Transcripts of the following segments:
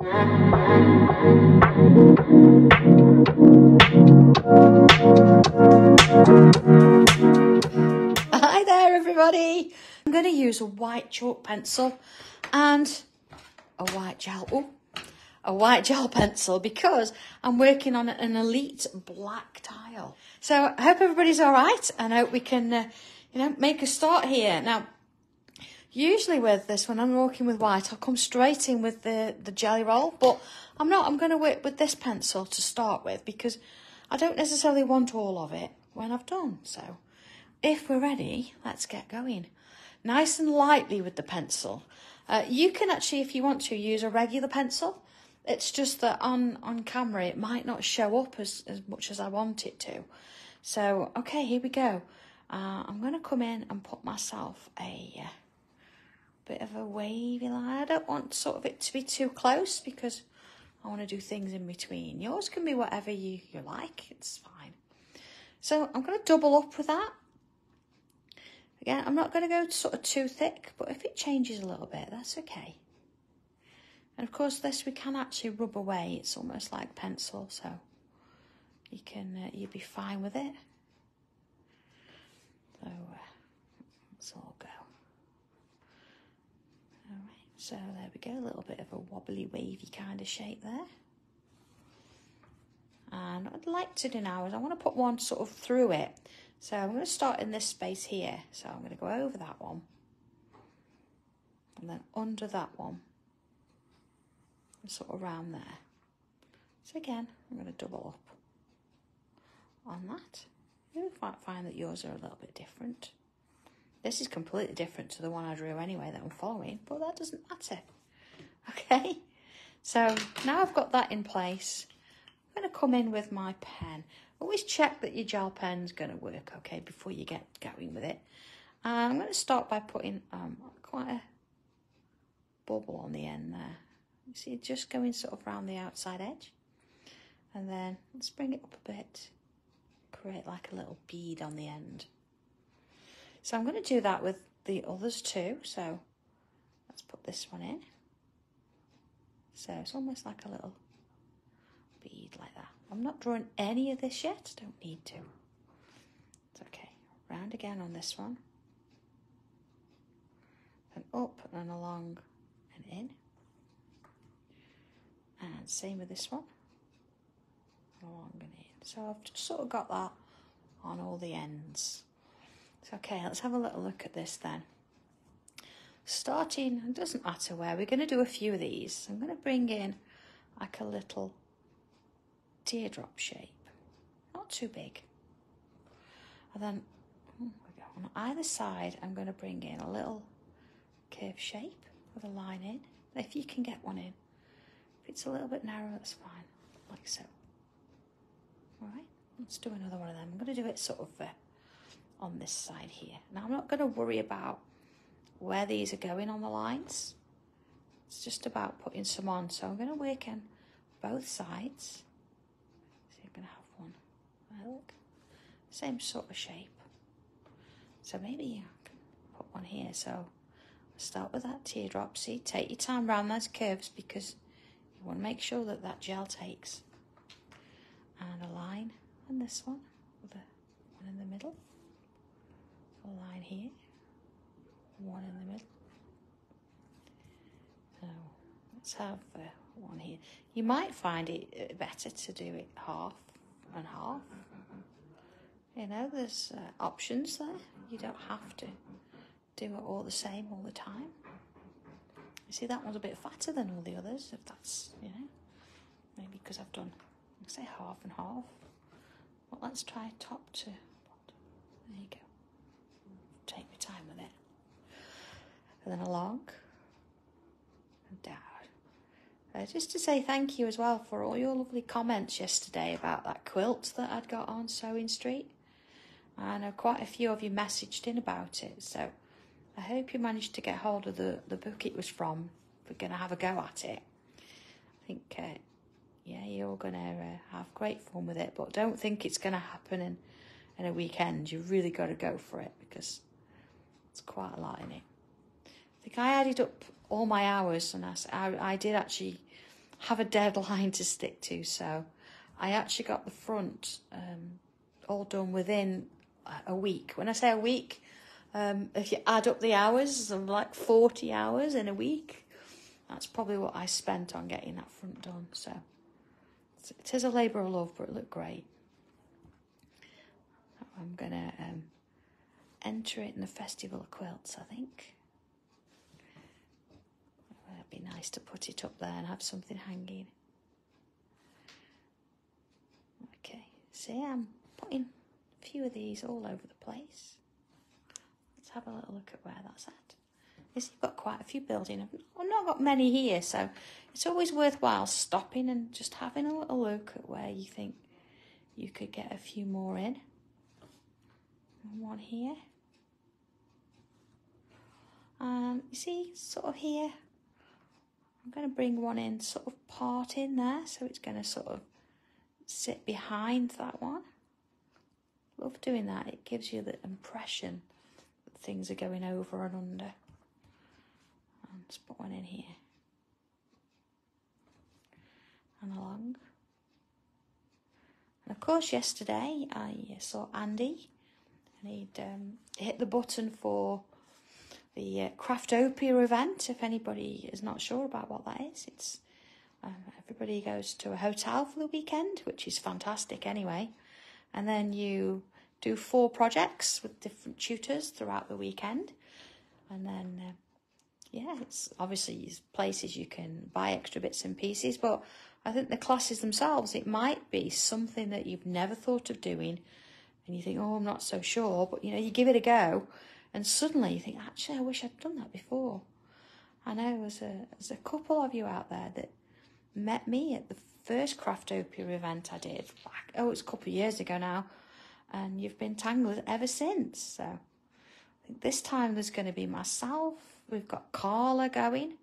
Hi there, everybody. I'm going to use a white chalk pencil and a white gel. Ooh, a white gel pencil because I'm working on an elite black tile. So I hope everybody's all right and I hope we can, uh, you know, make a start here. Now, usually with this, when I'm working with white, I'll come straight in with the, the Gelly Roll, but I'm not. I'm going to work with this pencil to start with because I don't necessarily want all of it when I've done. So if we're ready, let's get going. Nice and lightly with the pencil. Uh, you can actually, if you want to, use a regular pencil. It's just that on, on camera, it might not show up as, as much as I want it to. So, okay, here we go. Uh, I'm going to come in and put myself a uh, bit of a wavy line. I don't want sort of it to be too close because I want to do things in between. Yours can be whatever you, you like. It's fine. So I'm going to double up with that. Again, I'm not going to go sort of too thick, but if it changes a little bit, that's okay. And of course, this we can actually rub away. It's almost like pencil, so you can uh, you'll be fine with it. So uh, let's all go. So there we go. A little bit of a wobbly, wavy kind of shape there. And I'd like to do now is I want to put one sort of through it. So I'm going to start in this space here. So I'm going to go over that one. And then under that one. And sort of around there. So again, I'm going to double up on that. You might find that yours are a little bit different. This is completely different to the one I drew anyway that I'm following, but that doesn't matter. Okay, so now I've got that in place, I'm going to come in with my pen. Always check that your gel pen's going to work, okay, before you get going with it. And I'm going to start by putting um, quite a bubble on the end there. You see, just going sort of around the outside edge. And then let's bring it up a bit. Create like a little bead on the end. So I'm going to do that with the others too. So let's put this one in. So it's almost like a little bead like that. I'm not drawing any of this yet, don't need to. It's okay. Round again on this one. And up and along and in. And same with this one. Along and in. So I've sort of got that on all the ends. So okay, let's have a little look at this then. Starting, it doesn't matter where, we're going to do a few of these. I'm going to bring in like a little teardrop shape. Not too big. And then on either side, I'm going to bring in a little curve shape with a line in. If you can get one in. If it's a little bit narrow, that's fine. Like so. All right, let's do another one of them. I'm going to do it sort of uh, on this side here. Now, I'm not going to worry about where these are going on the lines. It's just about putting some on. So I'm going to work in both sides So I'm going to have look. Same sort of shape. So maybe I can put one here. So start with that teardrop. See, take your time around those curves because you want to make sure that that gel takes. And a line on this one with a one in the middle. Line here, one in the middle. So let's have uh, one here. You might find it uh, better to do it half and half. You know, there's uh, options there. You don't have to do it all the same all the time. You see, that one's a bit fatter than all the others, if that's, you know, maybe because I've done, say, half and half. Well, let's try top to bottom. There you go. Take your time with it. And then along and down. Uh, just to say thank you as well for all your lovely comments yesterday about that quilt that I'd got on Sewing Street. I know quite a few of you messaged in about it, so I hope you managed to get hold of the, the book it was from. We're going to have a go at it. I think, uh, yeah, you're going to uh, have great fun with it, but don't think it's going to happen in, in a weekend. You've really got to go for it because it's quite a lot in it. I think I added up all my hours and I, I, I did actually have a deadline to stick to. So I actually got the front um, all done within a week. When I say a week, um, if you add up the hours, of like 40 hours in a week. That's probably what I spent on getting that front done. So it is a labour of love, but it looked great. I'm going to um, enter it in the Festival of Quilts, I think. It'd be nice to put it up there and have something hanging. Okay, see, I'm putting a few of these all over the place. Let's have a little look at where that's at. Yes, you've got quite a few building. I've not got many here, so it's always worthwhile stopping and just having a little look at where you think you could get a few more in. One here. And you see, sort of here, I'm going to bring one in, sort of part in there, so it's going to sort of sit behind that one. Love doing that. It gives you the impression that things are going over and under. And let's put one in here. And along. And of course, yesterday I saw Andy and he'd um, hit the button for the uh, Craftopia event. If anybody is not sure about what that is, it's um, everybody goes to a hotel for the weekend, which is fantastic anyway. And then you do four projects with different tutors throughout the weekend. And then, uh, yeah, it's obviously places you can buy extra bits and pieces, but I think the classes themselves, it might be something that you've never thought of doing and you think, oh, I'm not so sure, but you know, you give it a go and suddenly you think, actually, I wish I'd done that before. I know there's a, there's a couple of you out there that met me at the first craft Craftopia event I did back, oh, it's a couple of years ago now, and you've been tangled ever since. So I think this time there's going to be myself. We've got Carla going.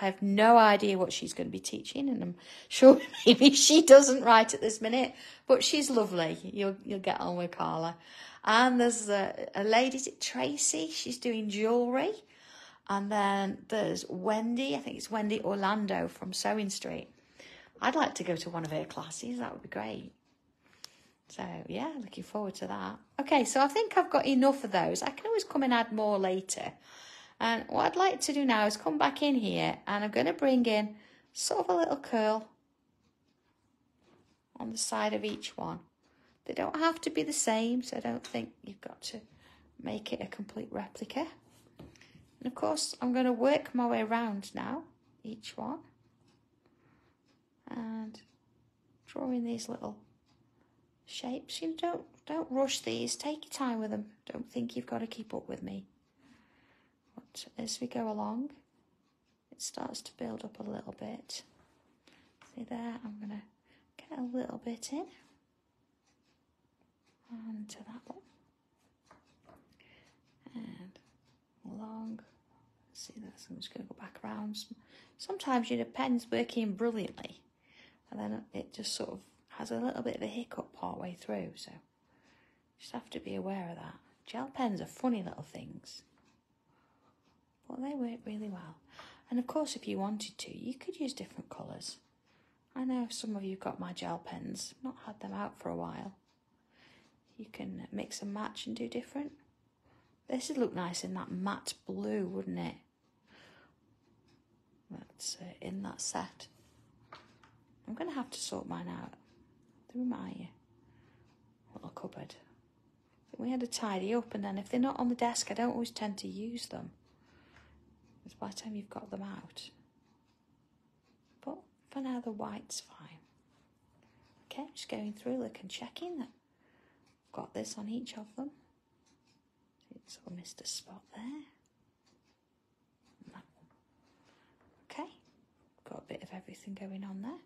I have no idea what she's going to be teaching, and I'm sure maybe she doesn't right at this minute, but she's lovely. You'll you'll get on with Carla. And there's a, a lady, is it Tracy? She's doing jewellery. And then there's Wendy, I think it's Wendy Orlando from Sewing Street. I'd like to go to one of her classes, that would be great. So, yeah, looking forward to that. Okay, so I think I've got enough of those. I can always come and add more later. And what I'd like to do now is come back in here and I'm going to bring in sort of a little curl on the side of each one. They don't have to be the same, so I don't think you've got to make it a complete replica. And of course, I'm going to work my way around now, each one. And drawing these little shapes. You know, don't, don't rush these. Take your time with them. Don't think you've got to keep up with me as we go along, it starts to build up a little bit. See there, I'm going to get a little bit in onto that one. And along, see that, so I'm just going to go back around. Sometimes your pen's working brilliantly and then it just sort of has a little bit of a hiccup part way through, so just have to be aware of that. Gel pens are funny little things but they work really well. And of course, if you wanted to, you could use different colours. I know some of you got my gel pens, not had them out for a while. You can mix and match and do different. This would look nice in that matte blue, wouldn't it? That's uh, in that set. I'm going to have to sort mine out through my little cupboard. We had to tidy up, and then if they're not on the desk, I don't always tend to use them by the time you've got them out. But for now, the white's fine. Okay, just going through, looking, and checking that I've got this on each of them. It's of missed a spot there. Okay, got a bit of everything going on there.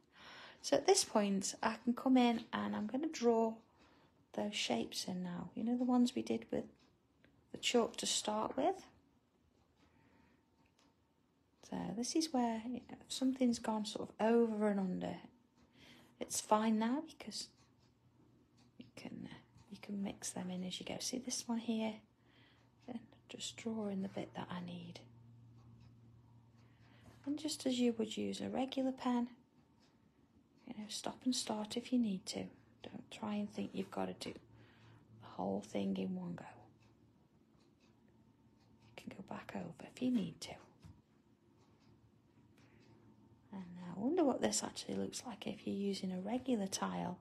So at this point, I can come in and I'm going to draw those shapes in now. You know the ones we did with the chalk to start with? So this is where you know, if something's gone sort of over and under, it's fine now because you can uh, you can mix them in as you go. See this one here, and just draw in the bit that I need. And just as you would use a regular pen, You know, stop and start if you need to. Don't try and think you've got to do the whole thing in one go. You can go back over if you need to. And I wonder what this actually looks like if you're using a regular tile.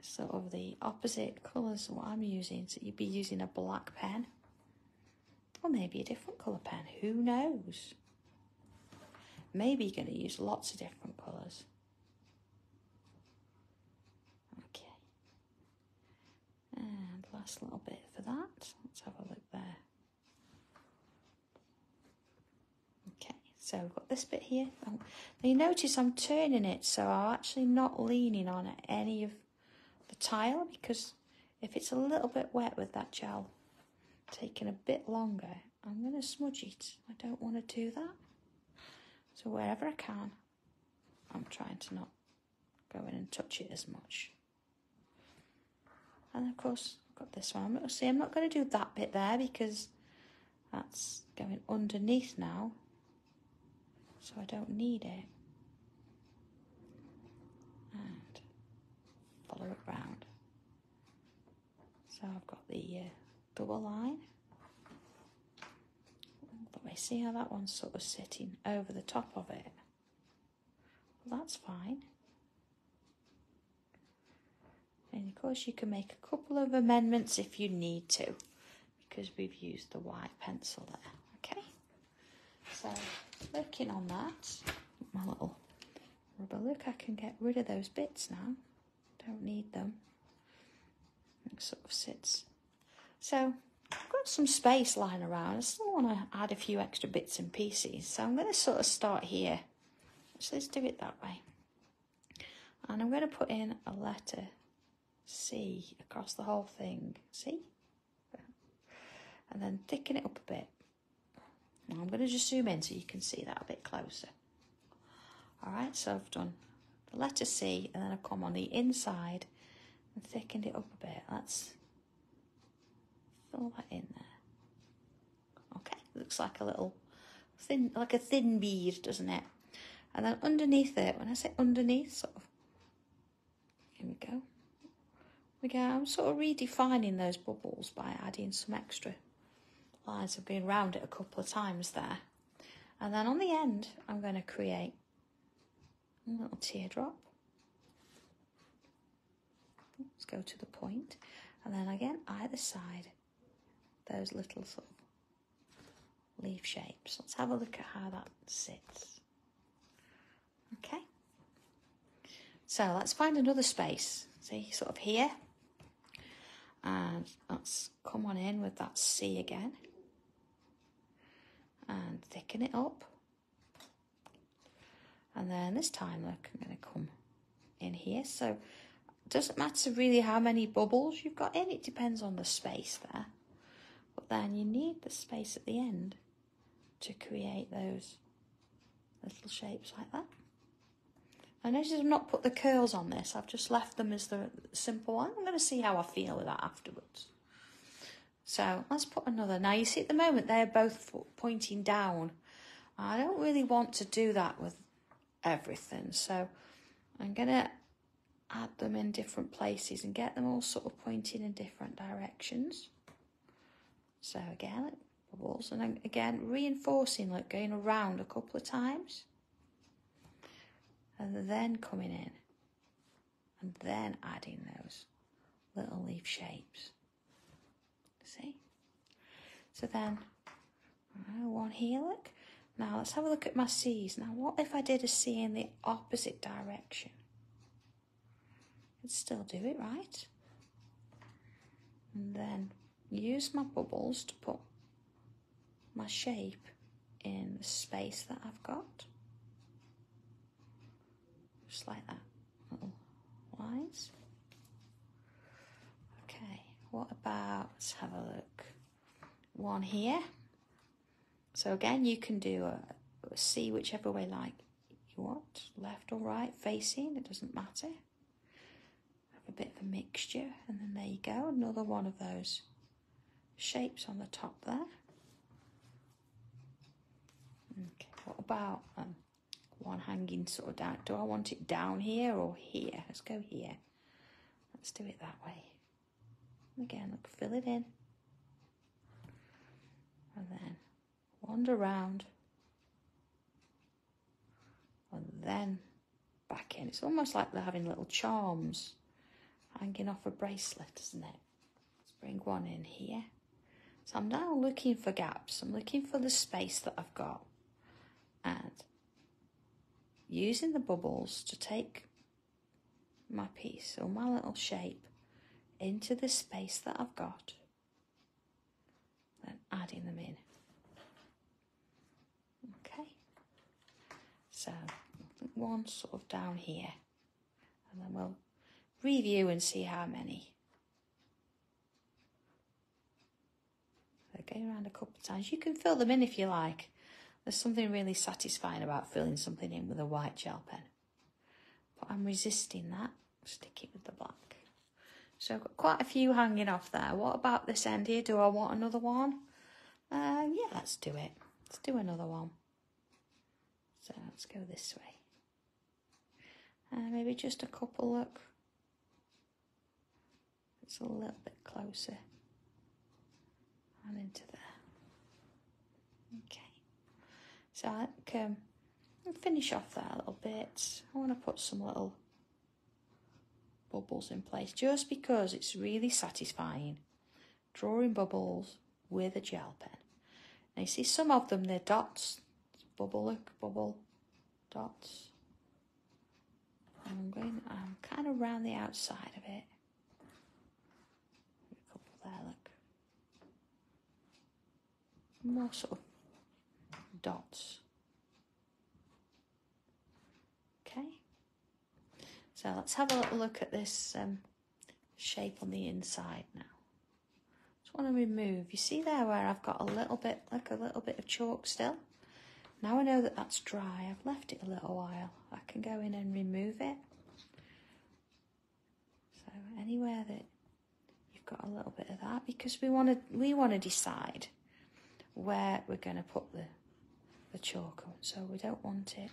Sort of the opposite colours what I'm using. So you'd be using a black pen. Or maybe a different colour pen. Who knows? Maybe you're going to use lots of different colours. Okay. And last little bit for that. Let's have a look there. Okay, so we've got this bit here. Oh, now you notice I'm turning it so I'm actually not leaning on any of the tile because if it's a little bit wet with that gel taking a bit longer, I'm going to smudge it. I don't want to do that. So wherever I can, I'm trying to not go in and touch it as much. And of course, I've got this one. See, I'm not going to do that bit there because that's going underneath now. So I don't need it. And follow it round. So I've got the uh, double line. Let me see how that one's sort of sitting over the top of it. Well, that's fine. And of course you can make a couple of amendments if you need to, because we've used the white pencil there, okay? So, working on that, my little rubber, look, I can get rid of those bits now. Don't need them. It sort of sits. So, I've got some space lying around. I still want to add a few extra bits and pieces. So I'm going to sort of start here. So let's do it that way. And I'm going to put in a letter C across the whole thing. See? And then thicken it up a bit. Now I'm going to just zoom in so you can see that a bit closer. Alright, so I've done the letter C and then I've come on the inside and thickened it up a bit. Let's fill that in there. Okay, looks like a little thin, like a thin bead, doesn't it? And then underneath it, when I say underneath, sort of, here we go. We go, I'm sort of redefining those bubbles by adding some extra lines. I've been around it a couple of times there. And then on the end, I'm going to create a little teardrop. Let's go to the point. And then again, either side, those little sort of leaf shapes. Let's have a look at how that sits. Okay. So let's find another space. See, sort of here. And let's come on in with that C again. And thicken it up. And then this time, look, I'm going to come in here. So it doesn't matter really how many bubbles you've got in. It depends on the space there. But then you need the space at the end to create those little shapes like that. I notice I've not put the curls on this. I've just left them as the simple one. I'm going to see how I feel with that afterwards. So let's put another. Now you see at the moment they're both pointing down. I don't really want to do that with everything. So I'm going to add them in different places and get them all sort of pointing in different directions. So again, bubbles, and again reinforcing, like going around a couple of times, and then coming in, and then adding those little leaf shapes. See? So then, uh, one here, look. Now let's have a look at my C's. Now what if I did a C in the opposite direction? It'd still do it, right? And then use my bubbles to put my shape in the space that I've got. Just like that, little lines. What about, let's have a look, one here. So again, you can do a, C whichever way like you want, left or right, facing, it doesn't matter. Have a bit of a mixture, and then there you go, another one of those shapes on the top there. Okay, what about um, one hanging sort of down. Do I want it down here or here? Let's go here. Let's do it that way. Again, look, fill it in. And then wander around. And then back in. It's almost like they're having little charms hanging off a bracelet, isn't it? Let's bring one in here. So I'm now looking for gaps. I'm looking for the space that I've got. And using the bubbles to take my piece or my little shape into the space that I've got, then adding them in. Okay, so one sort of down here, and then we'll review and see how many. They're going around a couple of times. You can fill them in if you like. There's something really satisfying about filling something in with a white gel pen. But I'm resisting that, Stick it with the black. So I've got quite a few hanging off there. What about this end here? Do I want another one? Uh, yeah, let's do it. Let's do another one. So let's go this way. Uh, maybe just a couple, look. It's a little bit closer. And into there. Okay. So I I'll finish off that a little bit. I want to put some little bubbles in place just because it's really satisfying drawing bubbles with a gel pen. Now you see some of them, they're dots. Bubble, look, bubble, dots. I'm going, I'm kind of around the outside of it. A couple there, look. More sort of dots. Okay. So let's have a little look at this um, shape on the inside now. Just want to remove, you see there where I've got a little bit, like a little bit of chalk still? Now I know that that's dry, I've left it a little while. I can go in and remove it. So anywhere that you've got a little bit of that, because we want to, we want to decide where we're going to put the the chalk on, so we don't want it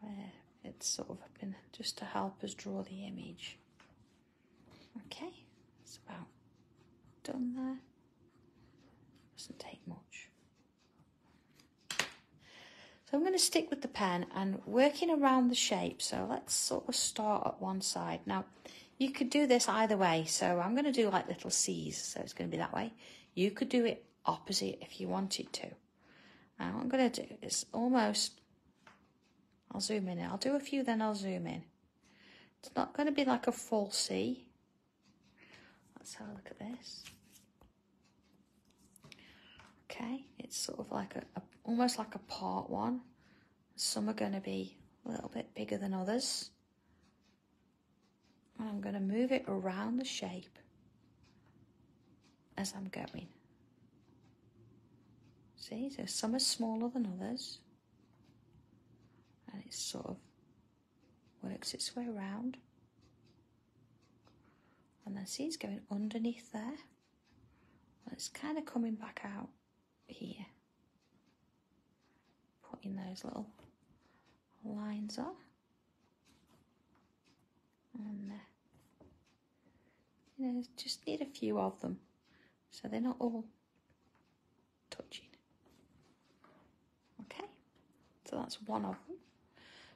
where it's sort of been just to help us draw the image. Okay, it's about done there. Doesn't take much. So I'm going to stick with the pen and working around the shape. So let's sort of start at one side. Now, you could do this either way. So I'm going to do like little C's. So it's going to be that way. You could do it opposite if you wanted to. Now what I'm going to do is almost, I'll zoom in. I'll do a few, then I'll zoom in. It's not going to be like a full C. Let's have a look at this. Okay, it's sort of like a, a almost like a part one. Some are going to be a little bit bigger than others. And I'm going to move it around the shape as I'm going. See, so some are smaller than others. And it sort of works its way around. And then see it's going underneath there. And it's kind of coming back out here. Putting those little lines on. And uh, you know, just need a few of them. So they're not all touching. Okay, so that's one of them.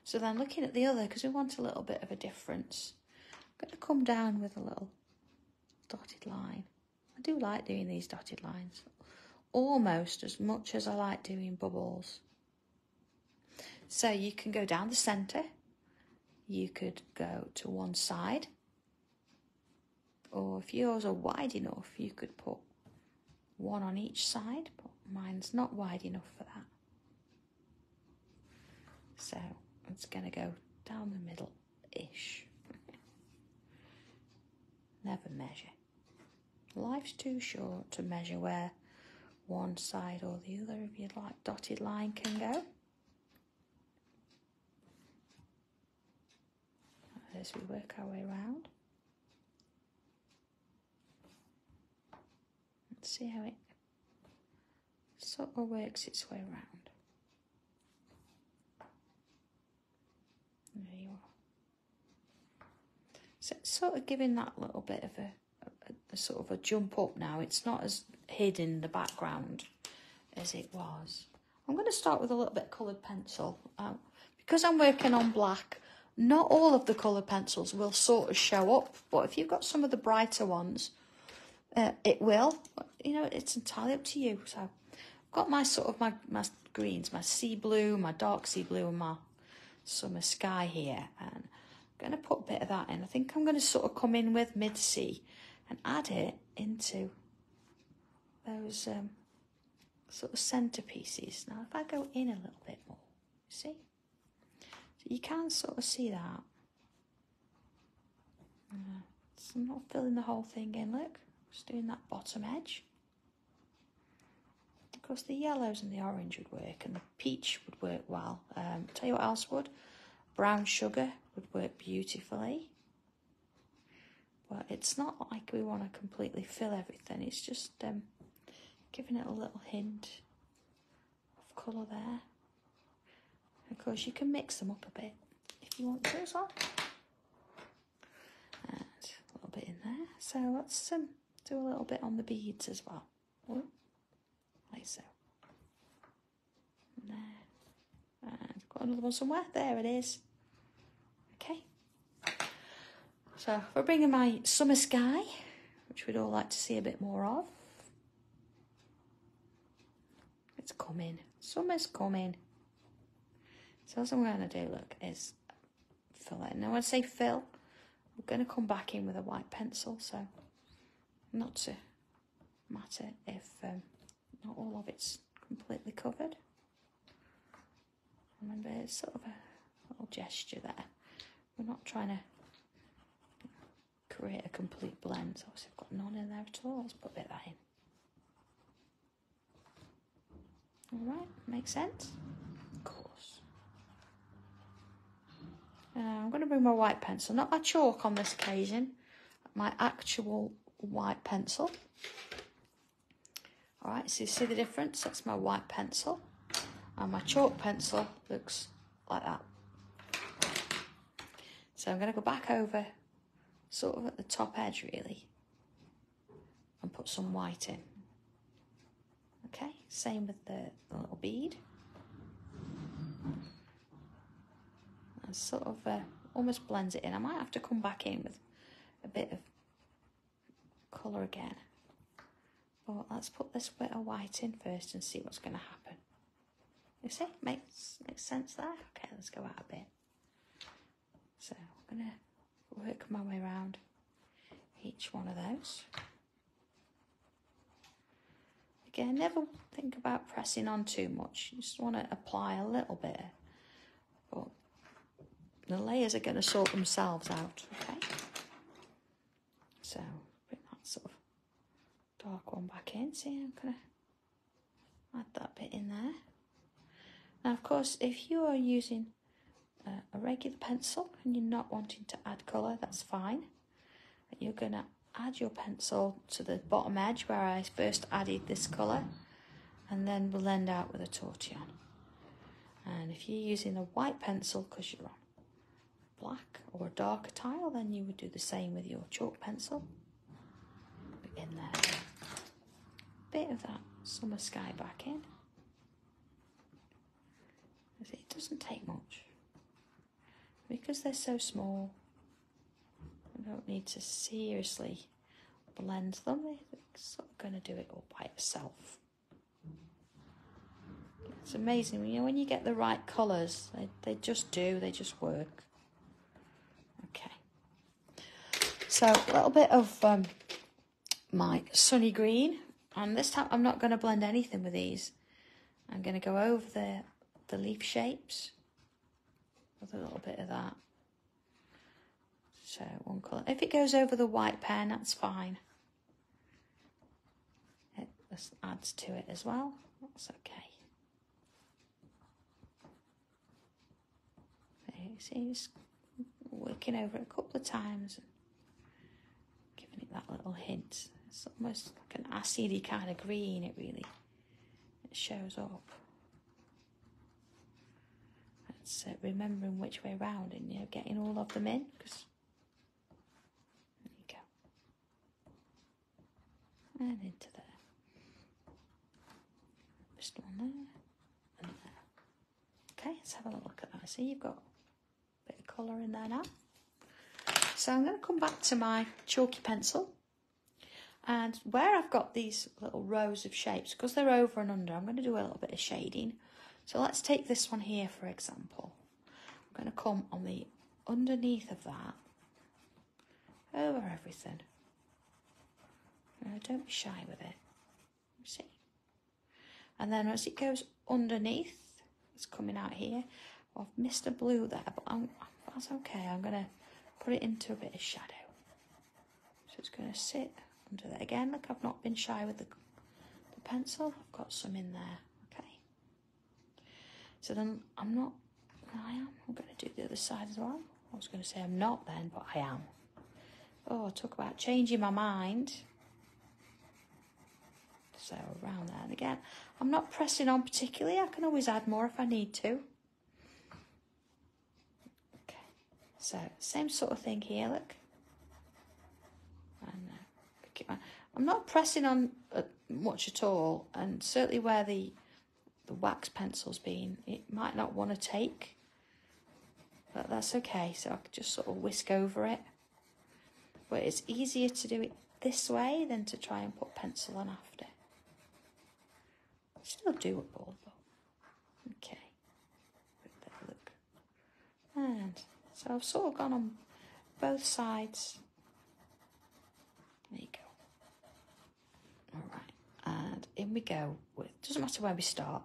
So then looking at the other, because we want a little bit of a difference, I'm going to come down with a little dotted line. I do like doing these dotted lines, almost as much as I like doing bubbles. So you can go down the centre, you could go to one side, or if yours are wide enough, you could put one on each side, but mine's not wide enough for that. So it's going to go down the middle-ish. Never measure. Life's too short to measure where one side or the other of your like dotted line can go. As we work our way around. Let's see how it sort of works its way around. There you are. So it's sort of giving that little bit of a, a, a sort of a jump up now. It's not as hidden in the background as it was. I'm going to start with a little bit of coloured pencil. Um, because I'm working on black, not all of the coloured pencils will sort of show up, but if you've got some of the brighter ones, uh, it will. You know, it's entirely up to you. So I've got my sort of my, my greens, my sea blue, my dark sea blue and my summer sky here. And I'm going to put a bit of that in. I think I'm going to sort of come in with mid-sea and add it into those um, sort of centerpieces. Now, if I go in a little bit more, see? So you can sort of see that. Uh, so I'm not filling the whole thing in, look. Just doing that bottom edge. Of course, the yellows and the orange would work, and the peach would work well. Um, tell you what else would? Brown sugar would work beautifully. But it's not like we want to completely fill everything. It's just um, giving it a little hint of colour there. Of course, you can mix them up a bit if you want to as well. And a little bit in there. So let's um, do a little bit on the beads as well. Ooh, And there. And got another one somewhere. There it is. Okay. So we're bringing my summer sky, which we'd all like to see a bit more of. It's coming. Summer's coming. So what I'm going to do, look, is fill it. Now I say fill, I'm going to come back in with a white pencil, so not to matter if um, not all of it's completely covered. Remember, it's sort of a little gesture there. We're not trying to create a complete blend. So I've got none in there at all. Let's put a bit of that in. All right, makes sense? Of course. Uh, I'm going to bring my white pencil, not my chalk on this occasion, my actual white pencil. All right, so you see the difference? That's my white pencil. And my chalk pencil looks like that. So I'm going to go back over, sort of at the top edge really, and put some white in. Okay, same with the, the little bead. And sort of uh, almost blends it in. I might have to come back in with a bit of colour again. But let's put this bit of white in first and see what's going to happen. You see, makes, makes sense there? Okay, let's go out a bit. So I'm going to work my way around each one of those. Again, never think about pressing on too much. You just want to apply a little bit. But the layers are going to sort themselves out, okay? So bring that sort of dark one back in. See, I'm going to add that bit in there. Now, of course, if you are using uh, a regular pencil and you're not wanting to add colour, that's fine. You're going to add your pencil to the bottom edge where I first added this colour and then blend out with a tortillon. And if you're using a white pencil because you're on black or a darker tile, then you would do the same with your chalk pencil. In there. Bit of that summer sky back in. It doesn't take much. Because they're so small, I don't need to seriously blend them. They're sort of going to do it all by itself. It's amazing, you know, when you get the right colours, they, they just do, they just work. Okay. So a little bit of um, my sunny green. And this time I'm not going to blend anything with these. I'm going to go over the, the leaf shapes with a little bit of that. So one colour. If it goes over the white pen, that's fine. It just adds to it as well. That's okay. There you see, just working over it a couple of times and giving it that little hint. It's almost like an acidy kind of green, it really it shows up. It's uh, remembering which way round and you know getting all of them in because there you go. And into there. Just one there and there. Okay let's have a look at that. See you've got a bit of colour in there now. So I'm going to come back to my chalky pencil and where I've got these little rows of shapes because they're over and under I'm going to do a little bit of shading so let's take this one here for example. I'm going to come on the underneath of that, over everything. Uh, don't be shy with it. See? And then as it goes underneath, it's coming out here. I've missed a blue there, but I'm, that's okay. I'm going to put it into a bit of shadow. So it's going to sit under there. Again, look, I've not been shy with the, the pencil. I've got some in there. Okay? So then I'm not, I am, I'm going to do the other side as well. I was going to say I'm not then, but I am. Oh, talk about changing my mind. So around there. And again, I'm not pressing on particularly. I can always add more if I need to. Okay. So same sort of thing here, look. I'm not pressing on uh, much at all. And certainly where the the wax pencil's been, it might not want to take, but that's okay. So I could just sort of whisk over it. But it's easier to do it this way than to try and put pencil on after. Still doable, but okay. Look. And so I've sort of gone on both sides. There you go. All right, and in we go. With doesn't matter where we start.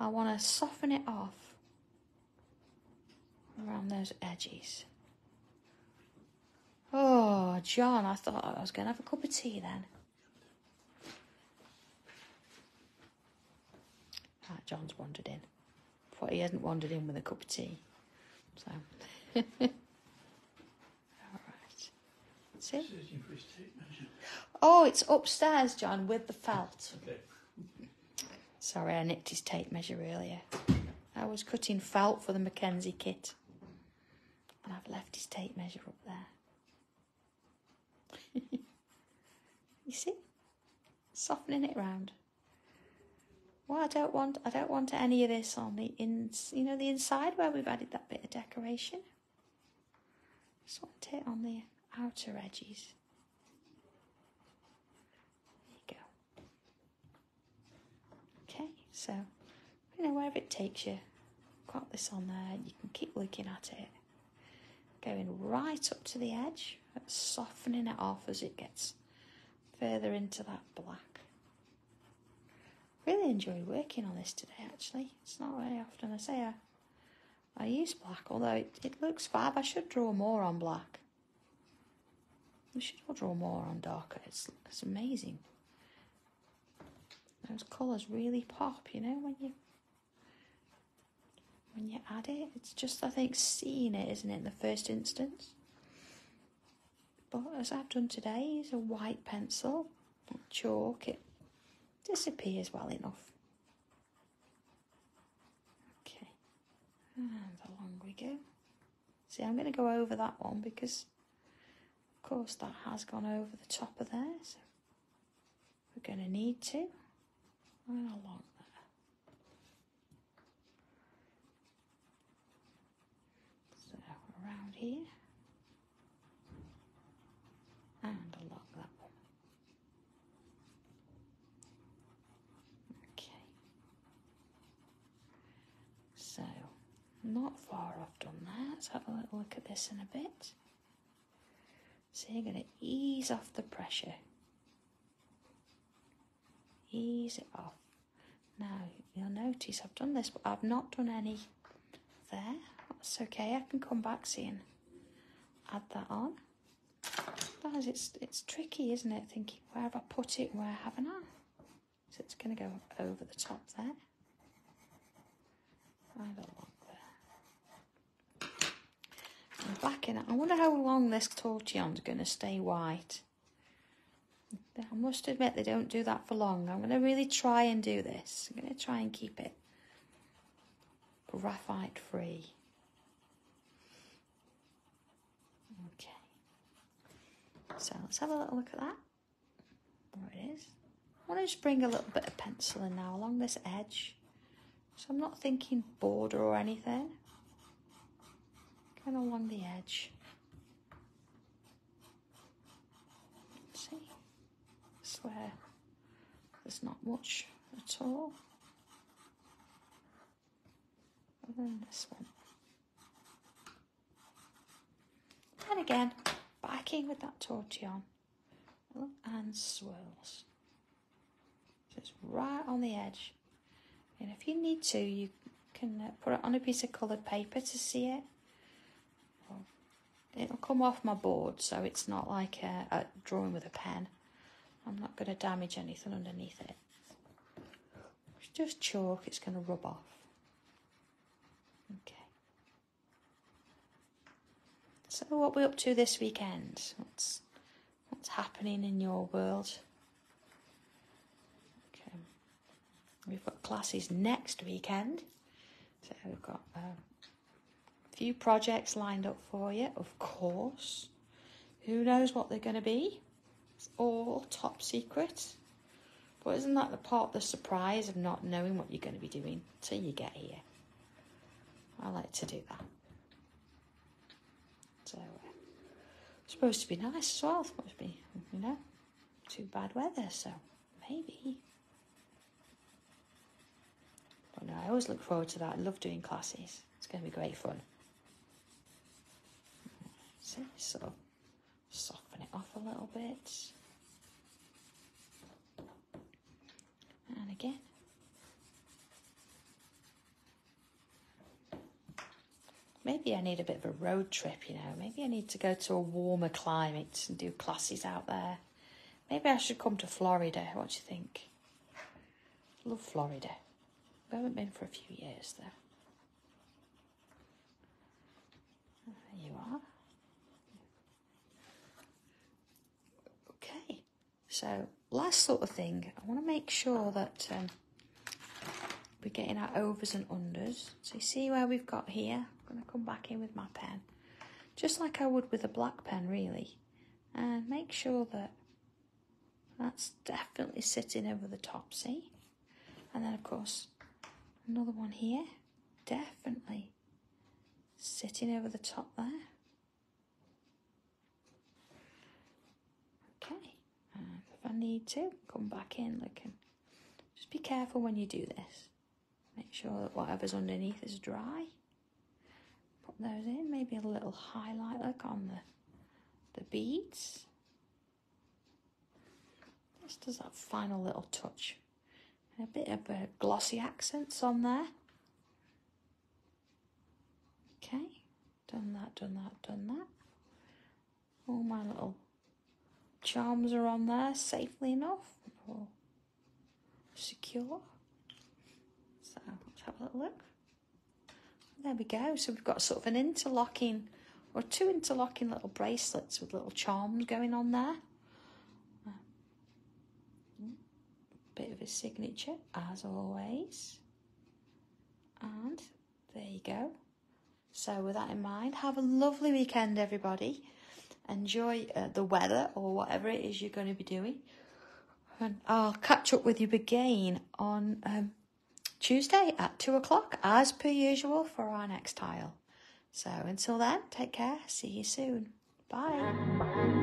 I want to soften it off around those edges. Oh, John, I thought I was going to have a cup of tea then. Right, John's wandered in. Thought he hasn't wandered in with a cup of tea. So. All right. See? Oh, it's upstairs, John, with the felt. Okay. Sorry, I nicked his tape measure earlier. I was cutting felt for the Mackenzie kit. And I've left his tape measure up there. you see? Softening it round. Well, I don't want I don't want any of this on the ins you know the inside where we've added that bit of decoration. Just want it on the outer edges. So, you know, wherever it takes you, got this on there, you can keep looking at it. Going right up to the edge, softening it off as it gets further into that black. Really enjoyed working on this today, actually. It's not very often I say I, I use black, although it, it looks fab. I should draw more on black. We should all draw more on darker. It's, it's amazing. Those colours really pop, you know, when you when you add it. It's just I think seeing it, isn't it, in the first instance. But as I've done today, use a white pencil, chalk, it disappears well enough. Okay, and along we go. See, I'm going to go over that one because, of course, that has gone over the top of there, so we're going to need to right along there. So around here and along that one. Okay. So not far off done that. Let's have a little look at this in a bit. So you're going to ease off the pressure ease it off. Now, you'll notice I've done this, but I've not done any there. That's okay, I can come back see and add that on. Guys, it's, it's tricky, isn't it? Thinking, where have I put it, where haven't I? So it's going to go over the top there. Right along there. And back in it. I wonder how long this tortillon's going to stay white. I must admit they don't do that for long. I'm going to really try and do this. I'm going to try and keep it graphite free. Okay. So let's have a little look at that. There it is. I want to just bring a little bit of pencil in now along this edge. So I'm not thinking border or anything. Kind of along the edge. Let's see. I swear there's not much at all. And then this one. And again, backing with that tortillon and swirls. So it's right on the edge. And if you need to, you can uh, put it on a piece of coloured paper to see it. It'll come off my board, so it's not like a, a drawing with a pen. I'm not going to damage anything underneath it. It's just chalk, it's going to rub off. Okay. So what we up to this weekend? What's what's happening in your world? Okay. We've got classes next weekend. So we've got a few projects lined up for you, of course. Who knows what they're going to be? It's all top secret. But isn't that the part, the surprise of not knowing what you're going to be doing till you get here? I like to do that. So, uh, supposed to be nice as well. Supposed to be, you know, too bad weather. So maybe. But no, I always look forward to that. I love doing classes. It's going to be great fun. So, sort of soften it off a little bit. And again. maybe I need a bit of a road trip, you know. Maybe I need to go to a warmer climate and do classes out there. Maybe I should come to Florida. What do you think? Love Florida. We haven't been for a few years though. There you are. Okay, so last sort of thing, I want to make sure that um, we're getting our overs and unders. So you see where we've got here? I'm going to come back in with my pen, just like I would with a black pen really, and make sure that that's definitely sitting over the top, see? And then of course, another one here, definitely sitting over the top there. Okay, and if I need to, come back in looking. Just be careful when you do this. Make sure that whatever's underneath is dry. Put those in, maybe a little highlight look on the, the beads. Just as that final little touch. a bit of a glossy accents on there. Okay, done that, done that, done that. All my little charms are on there safely enough. Or secure. So let's have a little look. There we go. So we've got sort of an interlocking or two interlocking little bracelets with little charms going on there. Mm. Bit of a signature as always. And there you go. So with that in mind, have a lovely weekend everybody. Enjoy uh, the weather or whatever it is you're going to be doing. And I'll catch up with you again on um, Tuesday at 2 o'clock, as per usual, for our next tile. So until then, take care. See you soon. Bye.